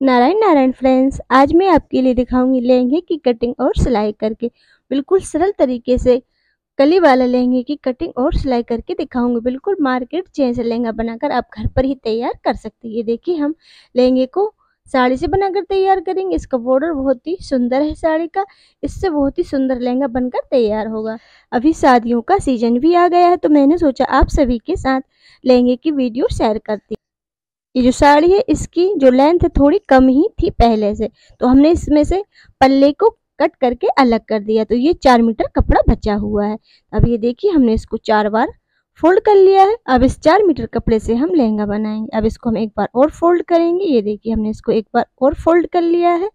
Narayan Narayan friends आज मैं आपके लिए दिखाऊँगी लहंगे की कटिंग और सिलाई करके। बिल्कुल सरल तरीके से कली वाला लहंगे की कटिंग और सिलाई करके दिखाऊँगी। बिल्कुल मार्केट जैसे लहंगा बनाकर आप घर पर ही तैयार कर सकते हैं। ये देखिए हम लहंगे को साड़ी से बनाकर तैयार करेंगे। इसका बॉर्डर बहुत ही सुंदर है साड़ी का। इससे बहुत ही सुंदर लहंगा बनकर तैयार होगा। अभी शादियों का सीज़न भी आ गया है तो मैंने सोचा आप सभी के साथ लहंगे की वीडियो शेयर करती ये जो साड़ी है, इसकी जो लेंथ है थोड़ी कम ही थी पहले से। तो हमने इसमें से पल्ले को कट करके अलग कर दिया। तो ये चार मीटर कपड़ा बचा हुआ है। अब ये देखिए, हमने इसको चार बार फोल्ड कर लिया है। अब इस चार मीटर कपड़े से हम लहंगा बनाएँगे। अब इसको हम एक बार और फोल्ड करेंगे। ये देखिए, हमने इसको एक बार और फोल्ड कर लिया है।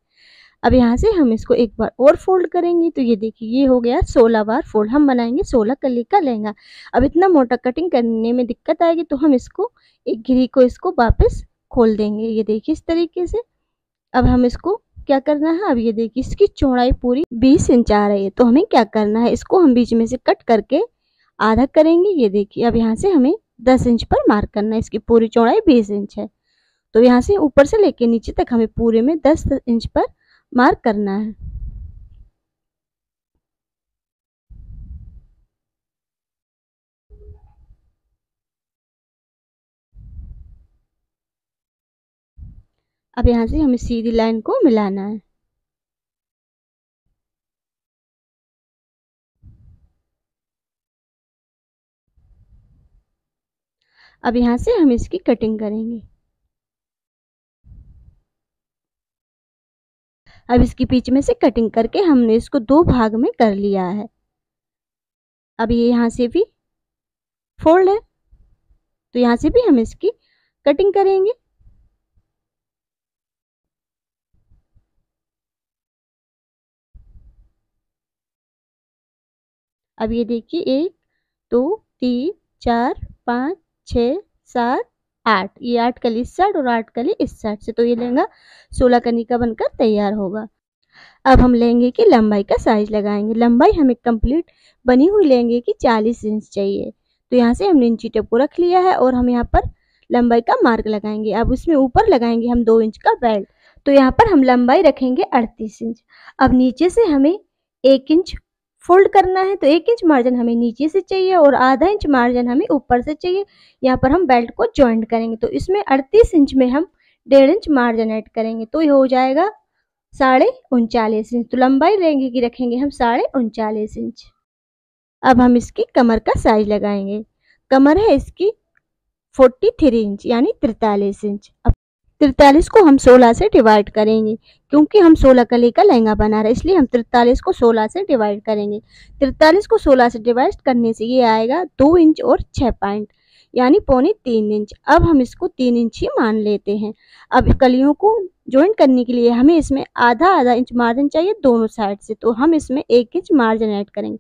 अब यहाँ से हम इसको एक बार और फोल्ड करेंगे तो ये देखिए, ये हो गया सोलह बार फोल्ड। हम बनाएँगे सोलह कली का लहंगा। अब इतना मोटा कटिंग करने में दिक्कत आएगी तो हम इसको, एक घिरी को इसको वापस खोल देंगे। ये देखिए, इस तरीके से। अब हम इसको क्या करना है? अब ये देखिए, इसकी चौड़ाई पूरी बीस इंच आ रही है तो हमें क्या करना है? इसको हम बीच में से कट करके आधा करेंगे। ये देखिए, अब यहाँ से हमें दस इंच पर मार्क करना है। इसकी पूरी चौड़ाई बीस इंच है। तो यहाँ से ऊपर से लेके नीचे तक हमें पूरे में दस इंच पर मार्क करना है। अब यहाँ से हमें सीधी लाइन को मिलाना है। अब यहाँ से हम इसकी कटिंग करेंगे। अब इसके बीच में से कटिंग करके हमने इसको दो भाग में कर लिया है। अब ये यहाँ से भी फोल्ड है। तो यहाँ से भी हम इसकी कटिंग करेंगे। अब ये देखिए, एक, दो, तीन, चार, पाँच, छ, सात आठ, ये आठ कली इस साइड और आठ कली इस साइड से तो ये लहंगा सोलह कली का बनकर तैयार होगा। अब हम लहंगे की लंबाई का साइज़ लगाएँगे। लंबाई हमें कंप्लीट बनी हुई लहंगे की चालीस इंच चाहिए। तो यहाँ से हमने इंची टेप को रख लिया है और हम यहाँ पर लंबाई का मार्क लगाएँगे। अब उसमें ऊपर लगाएँगे हम दो इंच का बेल्ट तो यहाँ पर हम लंबाई रखेंगे अड़तीस इंच अब नीचे से हमें एक इंच फोल्ड करना है तो एक इंच मार्जिन हमें नीचे से चाहिए और आधा इंच मार्जिन हमें ऊपर से चाहिए। यहाँ पर हम बेल्ट को ज्वाइंट करेंगे तो इसमें अड़तीस इंच में हम डेढ़ इंच मार्जिन ऐड करेंगे तो ये हो जाएगा साढ़े उनचालीस इंच। तो लंबाई लेंगे कि रखेंगे हम साढ़े उनचालीस इंच। अब हम इसकी कमर का साइज़ लगाएँगे। कमर है इसकी फोर्टी थ्री इंच, यानी तिरतालीस इंच। अब तिरतालीस को हम सोलह से डिवाइड करेंगे, क्योंकि हम सोलह कली का लहंगा बना रहे इसलिए हम तिरतालीस को सोलह से डिवाइड करेंगे। तिरतालीस को सोलह से डिवाइड करने से ये आएगा दो इंच और छः पॉइंट यानी पौने तीन इंच। अब हम इसको तीन इंच ही मान लेते हैं। अब कलियों को ज्वाइन करने के लिए हमें इसमें आधा आधा इंच मार्जिन चाहिए दोनों साइड से तो हम इसमें एक इंच मार्जिन ऐड करेंगे।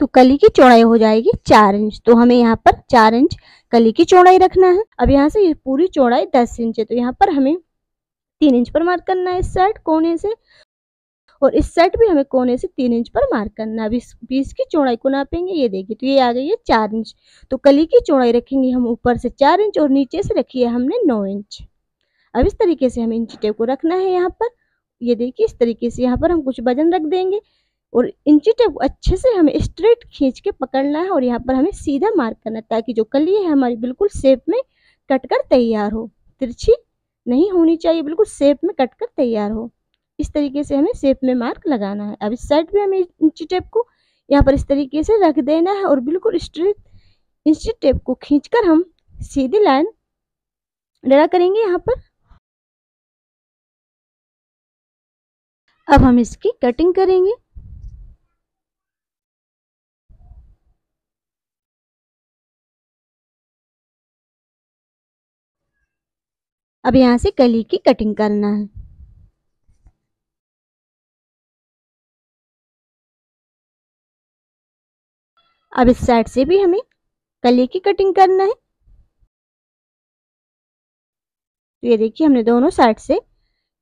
तो कली की चौड़ाई हो जाएगी चार इंच। तो हमें यहाँ पर चार इंच कली की चौड़ाई रखना है। अब यहाँ से ये पूरी चौड़ाई दस इंच है। तो यहाँ पर हमें तीन इंच पर मार्क करना है इस साइड कोने से। और इस साइड भी हमें कोने से तीन इंच पर मार्क करना है। अब इस बीस की चौड़ाई को नापेंगे, ये देखिए तो ये आ गई है चार इंच। तो कली की चौड़ाई रखेंगे हम ऊपर से चार इंच और नीचे से रखी है हमने नौ इंच। अब इस तरीके से हमें इंची टेप को रखना है यहाँ पर। ये देखिए, इस तरीके से यहाँ पर हम कुछ वज़न रख देंगे। और इंची टेप अच्छे से हमें स्ट्रेट खींच के पकड़ना है और यहाँ पर हमें सीधा मार्क करना है, ताकि जो कली है हमारी बिल्कुल शेप में कट कर तैयार हो। तिरछी नहीं होनी चाहिए, बिल्कुल शेप में कट कर तैयार हो। इस तरीके से हमें शेप में मार्क लगाना है। अब इस साइड पे हमें इंची टेप को यहाँ पर इस तरीके से रख देना है और बिल्कुल स्ट्रेट इंची टेप को खींचकर हम सीधी लाइन ड्रा करेंगे यहाँ पर। अब हम इसकी कटिंग करेंगे। अब यहाँ से कली की कटिंग करना है। अब इस साइड से भी हमें कली की कटिंग करना है। तो ये देखिए, हमने दोनों साइड से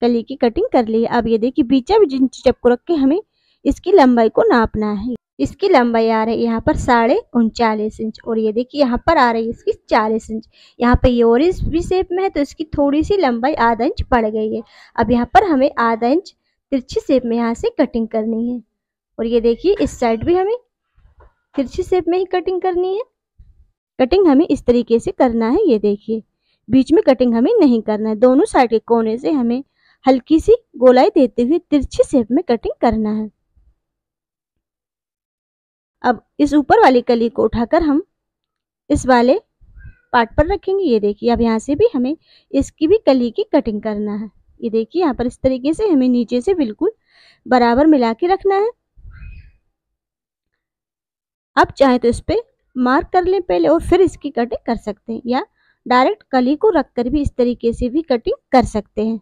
कली की कटिंग कर ली। है अब ये देखिए, बीचा भी जिन चप को रख के हमें इसकी लंबाई को नापना है। इसकी लंबाई आ रही है यहाँ पर साढ़े उनचालीस इंच और ये देखिए यहाँ पर आ रही है इसकी चालीस इंच। यहाँ पे ये इस भी शेप में है तो इसकी थोड़ी सी लंबाई आधा इंच बढ़ गई है। अब यहाँ पर हमें आधा इंच तिरछी शेप में यहाँ से कटिंग करनी है और ये देखिए इस साइड भी हमें तिरछी शेप में ही कटिंग करनी है। कटिंग हमें इस तरीके से करना है, ये देखिए। बीच में कटिंग हमें नहीं करना है, दोनों साइड के कोने से हमें हल्की सी गोलाई देते हुए तिरछी शेप में कटिंग करना है। अब इस ऊपर वाली कली को उठाकर हम इस वाले पार्ट पर रखेंगे। ये देखिए, अब यहाँ से भी हमें इसकी भी कली की कटिंग करना है। ये देखिए, यहाँ पर इस तरीके से हमें नीचे से बिल्कुल बराबर मिला के रखना है। अब चाहे तो इस पर मार्क कर लें पहले और फिर इसकी कटिंग कर सकते हैं या डायरेक्ट कली को रखकर भी इस तरीके से भी कटिंग कर सकते हैं।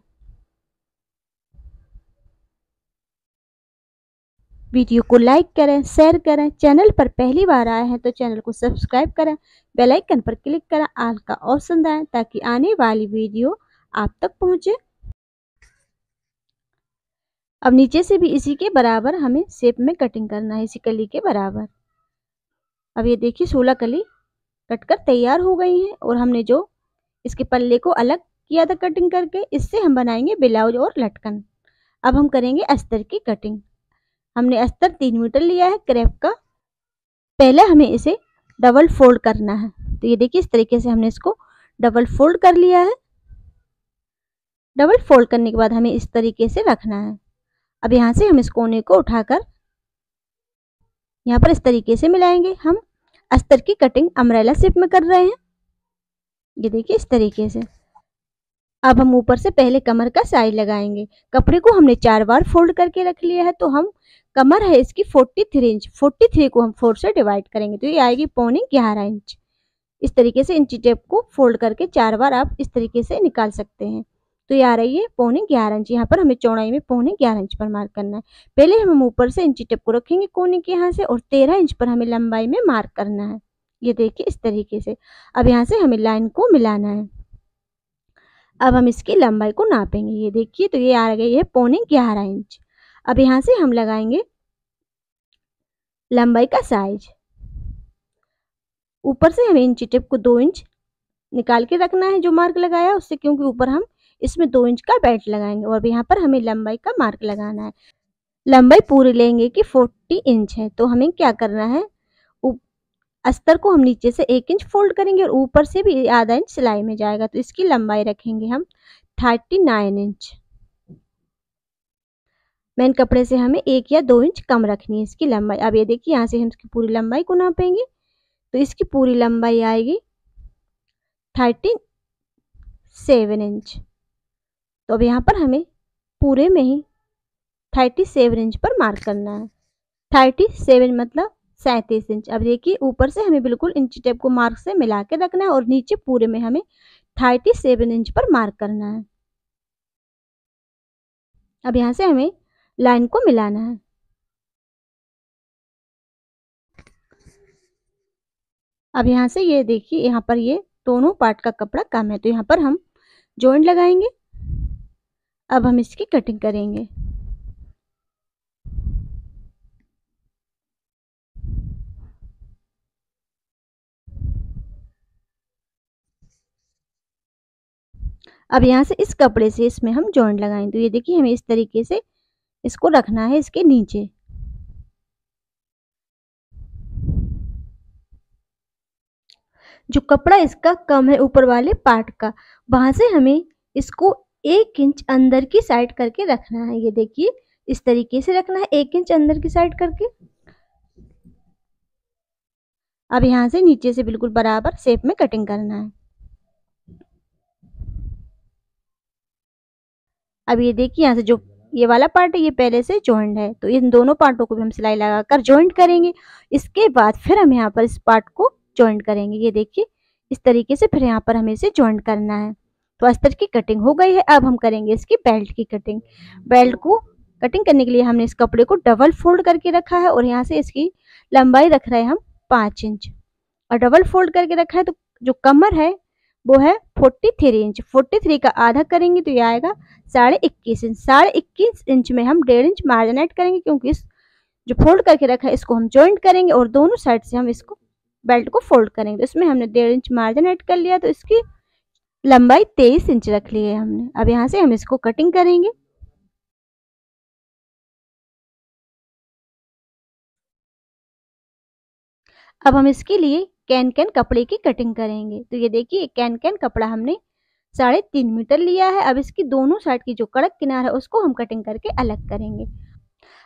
वीडियो को लाइक करें, शेयर करें। चैनल पर पहली बार आए हैं तो चैनल को सब्सक्राइब करें, बेल आइकन पर क्लिक करें, आल का ऑप्शन दें ताकि आने वाली वीडियो आप तक पहुँचे। अब नीचे से भी इसी के बराबर हमें शेप में कटिंग करना है, इसी कली के बराबर। अब ये देखिए, सोलह कली कटकर तैयार हो गई हैं और हमने जो इसके पल्ले को अलग किया था कटिंग करके, इससे हम बनाएँगे ब्लाउज और लटकन। अब हम करेंगे अस्तर की कटिंग हमने अस्तर तीन मीटर लिया है, क्रेप का। पहले हमें इसे डबल फोल्ड करना है। तो ये देखिए, इस तरीके से हमने इसको डबल फोल्ड कर लिया है। डबल फोल्ड करने के बाद हमें इस तरीके से रखना है। अब यहाँ से हम इस कोने को उठाकर यहाँ पर इस तरीके से मिलाएँगे। हम अस्तर की कटिंग अमरेला शेप में कर रहे हैं। ये देखिए, इस तरीके से। अब हम ऊपर से पहले कमर का साइड लगाएँगे। कपड़े को हमने चार बार फोल्ड करके रख लिया है तो हम कमर है इसकी 43 इंच 43 को हम फोर से डिवाइड करेंगे तो ये आएगी पौने ग्यारह इंच इस तरीके से इंची टेप को फोल्ड करके चार बार आप इस तरीके से निकाल सकते हैं। तो ये आ रही है पौने ग्यारह इंच यहाँ पर हमें चौड़ाई में पौने ग्यारह इंच पर मार्क करना है। पहले हम ऊपर से इंची टेप को रखेंगे कोने के यहाँ से, और तेरह इंच पर हमें लंबाई में मार्क करना है। ये देखिए इस तरीके से। अब यहाँ से हमें लाइन को मिलाना है। अब हम इसकी लंबाई को नापेंगे। ये देखिए तो ये आ गई है पौने ग्यारह इंच अब यहाँ से हम लगाएँगे लंबाई का साइज़ ऊपर से हमें इंची टेप को दो इंच निकाल के रखना है जो मार्क लगाया, उससे क्योंकि ऊपर हम इसमें दो इंच का बेल्ट लगाएँगे और यहाँ पर हमें लंबाई का मार्क लगाना है। लंबाई पूरी लेंगे कि फोर्टी इंच है तो हमें क्या करना है? अस्तर को हम नीचे से एक इंच फोल्ड करेंगे और ऊपर से भी आधा इंच सिलाई में जाएगा तो इसकी लंबाई रखेंगे हम थर्टी नाइन इंच मेन कपड़े से हमें एक या दो इंच कम रखनी है इसकी लंबाई। अब ये देखिए, यहाँ से हम इसकी पूरी लंबाई को नापेंगे। तो इसकी पूरी लंबाई आएगी थर्टी सेवन इंच। तो अब यहाँ पर हमें पूरे में ही थर्टी सेवन इंच पर मार्क करना है। थर्टी सेवन मतलब सैंतीस इंच। अब देखिए, ऊपर से हमें बिल्कुल इंच टेप को मार्क से मिला के रखना है और नीचे पूरे में हमें थर्टी सेवन इंच पर मार्क करना है। अब यहाँ से हमें लाइन को मिलाना है। अब यहाँ से ये देखिए, यहाँ पर ये दोनों पार्ट का कपड़ा कम है तो यहाँ पर हम जॉइंट लगाएँगे। अब हम इसकी कटिंग करेंगे। अब यहाँ से इस कपड़े से इसमें हम जॉइंट लगाएँगे तो ये देखिए हमें इस तरीके से इसको रखना है इसके नीचे। जो कपड़ा इसका कम है ऊपर वाले पार्ट का, वहाँ से हमें इसको एक इंच अंदर की साइड करके रखना है। ये देखिए, इस तरीके से रखना है, एक इंच अंदर की साइड करके। अब यहाँ से नीचे से बिल्कुल बराबर शेप में कटिंग करना है। अब ये देखिए, यहाँ से जो ये वाला पार्ट ये पहले से जॉइंट है। तो इन दोनों पार्टों को भी हम सिलाई लगाकर जॉइंट करेंगे। इसके बाद फिर हम यहाँ पर इस पार्ट को जॉइंट करेंगे। ये देखिए, इस तरीके से फिर यहाँ पर हमें इसे जॉइंट करना है। तो अस्तर की कटिंग हो गई है। अब हम करेंगे इसकी बेल्ट की कटिंग बेल्ट को कटिंग करने के लिए हमने इस कपड़े को डबल फोल्ड करके रखा है और यहाँ से इसकी लंबाई रख रहे हैं हम पाँच इंच और डबल फोल्ड करके रखा है तो जो कमर है वो है forty three inch forty three का आधा करेंगे तो ये आएगा साढ़े इक्कीस इंच साढ़े इक्कीस इंच में हम डेढ़ इंच मार्जिन ऐड करेंगे क्योंकि इस जो फोल्ड करके रखा है, इसको हम ज्वाइंट करेंगे और दोनों साइड से हम इसको बेल्ट को फोल्ड करेंगे। तो इसमें हमने डेढ़ इंच मार्जिन ऐड कर लिया तो इसकी लंबाई तेईस इंच रख ली है हमने। अब यहाँ से हम इसको कटिंग करेंगे। अब हम इसके लिए कैन कैन कपड़े की कटिंग करेंगे। तो ये देखिए कैन कैन कपड़ा हमने साढ़े तीन मीटर लिया है। अब इसकी दोनों साइड की जो कड़क किनार है, उसको हम कटिंग करके अलग करेंगे।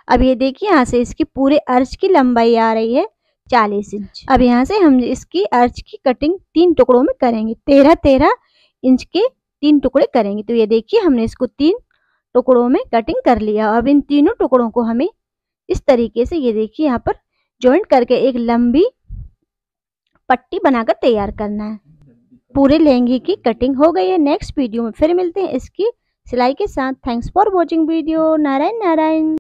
अब ये देखिए, यहाँ से इसकी पूरे अर्ज़ की लंबाई आ रही है, चालीस इंच। अब यहाँ से हम इसकी अर्ज़ की कटिंग तीन टुकड़ों में करेंगे। तेरह तेरह इंच के तीन टुकड़े करेंगे। तो ये देखिए, हमने इसको तीन टुकड़ों में कटिंग कर लिया। अब इन तीनों टुकड़ों को हमें इस तरीके से, ये देखिए, यहाँ पर ज्वाइंट करके एक लंबी पट्टी बनाकर तैयार करना है। पूरे लहंगे की कटिंग हो गई है। नेक्स्ट वीडियो में फिर मिलते हैं। इसकी सिलाई के साथ। Thanks for watching video Narayan Narayan.